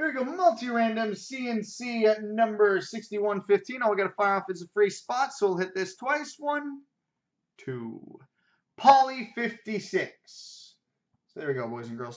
Here we go, multi-random CNC at number 6115. All we got to fire off is a free spot, so we'll hit this twice. One, two. Poly 56. So there we go, boys and girls.